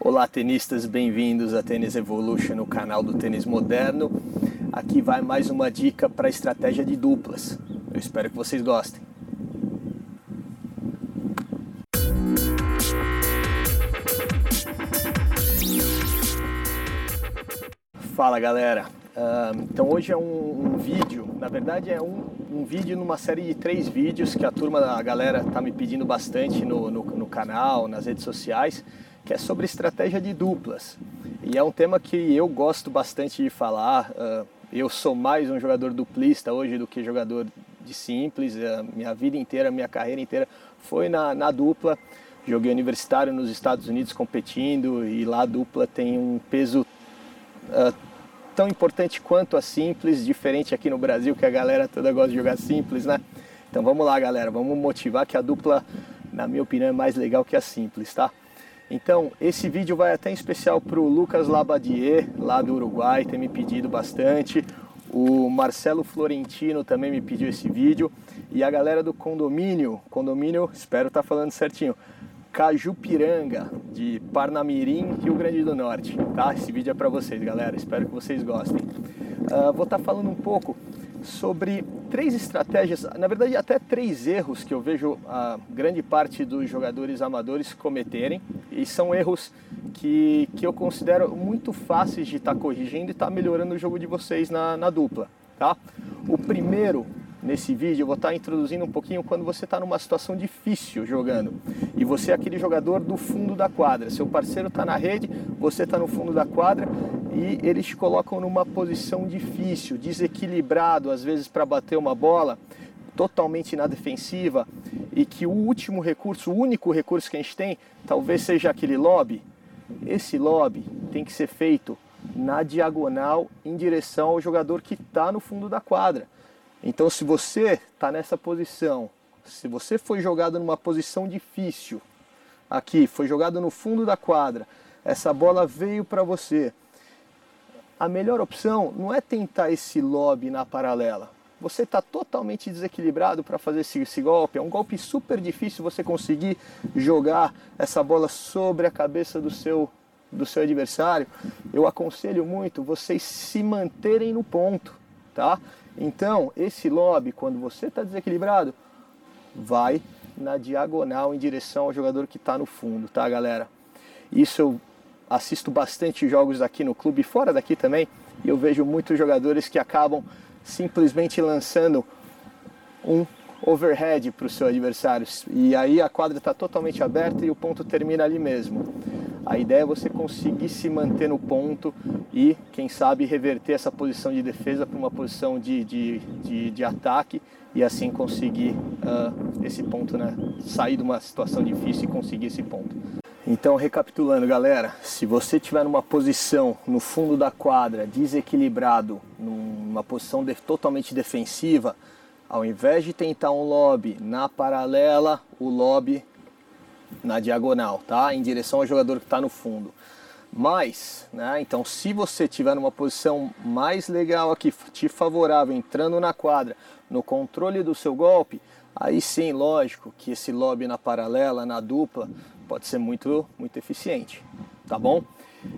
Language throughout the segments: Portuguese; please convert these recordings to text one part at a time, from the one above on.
Olá, tenistas, bem-vindos a Tênis Evolution, no canal do Tênis Moderno. Aqui vai mais uma dica para estratégia de duplas. Eu espero que vocês gostem. Fala galera, uh, então hoje é um, um, vídeo, na verdade é um, um, vídeo numa série de três vídeos que a turma da galera tá me pedindo bastante no, no, no canal, nas redes sociais, que é sobre estratégia de duplas. E é um tema que eu gosto bastante de falar. Uh, eu sou mais um jogador duplista hoje do que jogador de simples. Uh, minha vida inteira, minha carreira inteira foi na, na dupla. Joguei universitário nos Estados Unidos competindo e lá a dupla tem um peso uh, tão importante quanto a simples, diferente aqui no Brasil que a galera toda gosta de jogar simples, né? Então vamos lá, galera, vamos motivar que a dupla, na minha opinião, é mais legal que a simples, tá? Então, esse vídeo vai até em especial para o Lucas Labadier, lá do Uruguai, tem me pedido bastante. O Marcelo Florentino também me pediu esse vídeo. E a galera do condomínio, condomínio, espero estar tá falando certinho, Cajupiranga, de Parnamirim, Rio Grande do Norte. Tá? Esse vídeo é para vocês, galera. Espero que vocês gostem. Uh, vou estar tá falando um pouco sobre três estratégias, na verdade até três erros que eu vejo a grande parte dos jogadores amadores cometerem e são erros que, que eu considero muito fáceis de estar tá corrigindo e estar tá melhorando o jogo de vocês na, na dupla, tá? O primeiro nesse vídeo eu vou estar introduzindo um pouquinho quando você está numa situação difícil jogando e você é aquele jogador do fundo da quadra. Seu parceiro está na rede, você está no fundo da quadra e eles te colocam numa posição difícil, desequilibrado, às vezes para bater uma bola totalmente na defensiva e que o último recurso, o único recurso que a gente tem, talvez seja aquele lobby. Esse lobby tem que ser feito na diagonal em direção ao jogador que está no fundo da quadra. Então, se você está nessa posição, se você foi jogado numa posição difícil, aqui, foi jogado no fundo da quadra, essa bola veio para você, a melhor opção não é tentar esse lobby na paralela. Você está totalmente desequilibrado para fazer esse, esse, golpe. É um golpe super difícil você conseguir jogar essa bola sobre a cabeça do seu, do seu adversário. Eu aconselho muito vocês se manterem no ponto, tá? Então, esse lobby, quando você está desequilibrado, vai na diagonal em direção ao jogador que está no fundo, tá, galera? Isso eu assisto bastante jogos aqui no clube, fora daqui também, e eu vejo muitos jogadores que acabam simplesmente lançando um overhead para o seu adversário. E aí a quadra está totalmente aberta e o ponto termina ali mesmo. A ideia é você conseguir se manter no ponto e, quem sabe, reverter essa posição de defesa para uma posição de, de, de, de, ataque e assim conseguir uh, esse ponto, né? sair de uma situação difícil e conseguir esse ponto. Então, recapitulando, galera, se você estiver numa posição no fundo da quadra, desequilibrado, numa posição de, totalmente defensiva, ao invés de tentar um lobby na paralela, o lobby na diagonal, tá? Em direção ao jogador que está no fundo. Mas, né, então se você tiver numa posição mais legal aqui, te favorável, entrando na quadra, no controle do seu golpe, aí sim, lógico que esse lobby na paralela, na dupla, pode ser muito, muito eficiente, tá bom?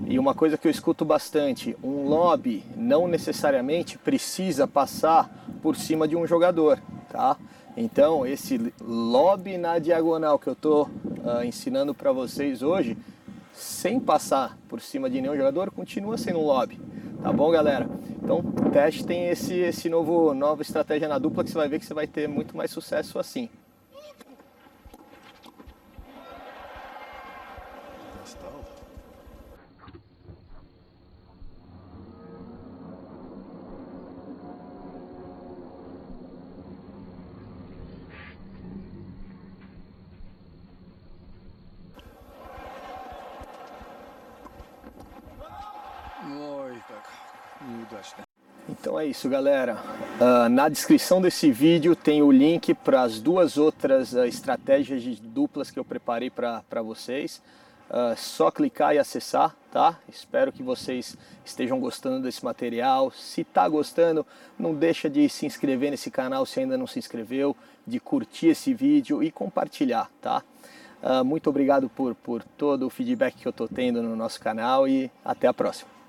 E uma coisa que eu escuto bastante, um lobby não necessariamente precisa passar por cima de um jogador, tá? Então, esse lobby na diagonal que eu estou uh, ensinando para vocês hoje, sem passar por cima de nenhum jogador, continua sendo um lobby. Tá bom, galera? Então, testem esse, esse novo nova estratégia na dupla que você vai ver que você vai ter muito mais sucesso assim. Então é isso, galera. Uh, na descrição desse vídeo tem o link para as duas outras uh, estratégias de duplas que eu preparei para vocês. Uh, só clicar e acessar, tá? Espero que vocês estejam gostando desse material. Se tá gostando, não deixa de se inscrever nesse canal se ainda não se inscreveu, de curtir esse vídeo e compartilhar, tá? Muito obrigado por, por todo o feedback que eu estou tendo no nosso canal e até a próxima.